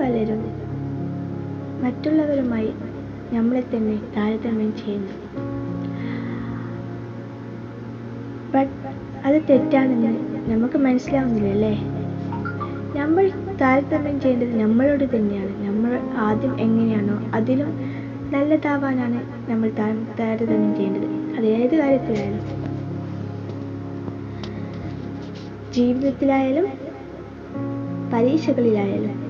പലരും മറ്റുള്ളവരുമായി നമ്മളെ തന്നെ താരതമ്യം ചെയ്യുന്നു. അത് തെറ്റാണെന്ന് നമുക്ക് മനസ്സിലാവുന്നില്ലല്ലേ നമ്മൾ താരതമ്യം ചെയ്യേണ്ടത് നമ്മളോട് തന്നെയാണ്. നമ്മൾ ആദ്യം എങ്ങനെയാണോ അതിലും നല്ലതാവാനാണ് നമ്മൾ താരതമ്യം ചെയ്യേണ്ടത്. അത് ഏത് കാര്യത്തിലായാലും. ജീവിതത്തിലായാലും പരീക്ഷകളിലായാലും.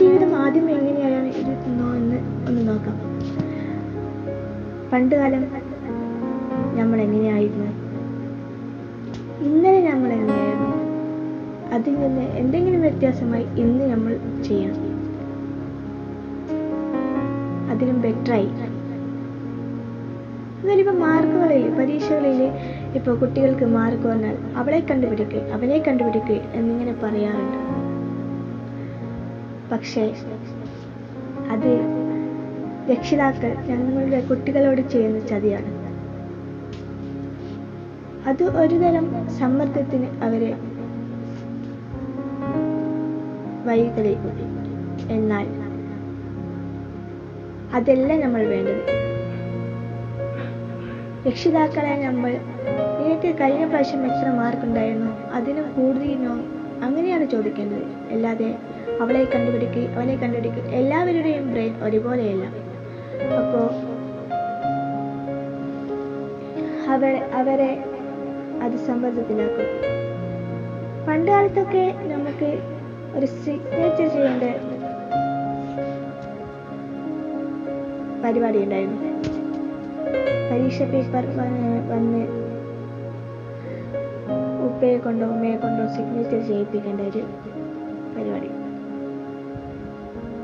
ജീവിതം ആദ്യം എങ്ങനെയാണ് ഇരുന്നോ എന്ന് ഒന്ന് നോക്കാം. പണ്ട് കാലം നമ്മൾ എങ്ങനെയായിരുന്നു? ഇന്നലെ നമ്മൾ എങ്ങനെയായിരുന്നു അതിൽ നിന്ന് എന്തെങ്കിലും വ്യത്യാസമായി ഇന്ന് നമ്മൾ ചെയ്യണം. അതിലും ബെറ്ററായി എന്നാലിപ്പോൾ മാർക്കുകളിൽ പരീക്ഷകളിൽ ഇപ്പോൾ കുട്ടികൾക്ക് മാർക്ക് വന്നാൽ അവളെ കണ്ടുപിടിക്കുക അവനെ കണ്ടുപിടിക്കുക എന്നിങ്ങനെ പറയാറുണ്ട്. പക്ഷേ അത് രക്ഷിതാക്കൾ ഞങ്ങളുടെ കുട്ടികളോട് ചെയ്യുന്ന ചതിയാണ്. അത് ഒരുതരം സമ്മർദ്ദത്തിന് അവരെ വഴി തെളിയിക്കും എന്നാൽ അതല്ല നമ്മൾ വേണ്ടത്. രക്ഷിതാക്കളെ നമ്മൾ നിനക്ക് കഴിഞ്ഞ പ്രാവശ്യം എത്ര മാർക്ക് ഉണ്ടായിരുന്നു അതിനും ചോദിക്കേണ്ടത് അല്ലാതെ അവളെ കണ്ടുപിടിക്കുക അവനെ കണ്ടുപിടിക്കുക എല്ലാവരുടെയും ബ്രെയിൻ ഒരുപോലെയല്ല. അപ്പോൾ അവരെ അവരെ അത് സമ്മർദ്ദത്തിലാക്കും. പണ്ട് കാലത്തൊക്കെ നമുക്ക് ഒരു സിഗ്നേച്ചർ ചെയ്യേണ്ട പരിപാടി ഉണ്ടായിരുന്നു. പരീക്ഷ പേപ്പർ വന്ന് ഉപ്പയെ കൊണ്ടോ ഉമ്മയെ കൊണ്ടോ സിഗ്നേച്ചർ ചെയ്യിപ്പിക്കേണ്ട ഒരു പരിപാടി.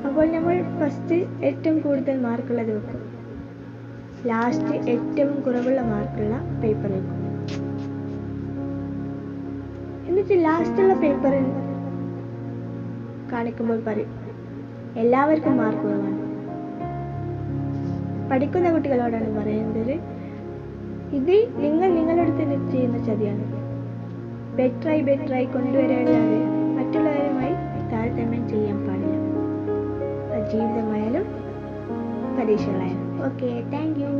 അപ്പോൾ നമ്മൾ ഫസ്റ്റ് ഏറ്റവും കൂടുതൽ മാർക്കുള്ളത് വെക്കും ലാസ്റ്റ് ഏറ്റവും കുറവുള്ള മാർക്കുള്ള പേപ്പർ വെക്കും എന്നിട്ട് ലാസ്റ്റുള്ള പേപ്പറിൽ കാണിക്കുമ്പോൾ പറയും എല്ലാവർക്കും മാർക്ക് കുറവാണ്. പഠിക്കുന്ന കുട്ടികളോടാണ് പറയുന്നത് ഇത് നിങ്ങൾ നിങ്ങളുടെ തന്നെ ബെറ്ററായി ബെറ്ററായി കൊണ്ടുവരാതെ മറ്റുള്ളവരുമായി താരതമ്യം ചെയ്യാൻ പാടില്ല. ജീവിതമായാലും പരീക്ഷകളായാലും. Okay thank you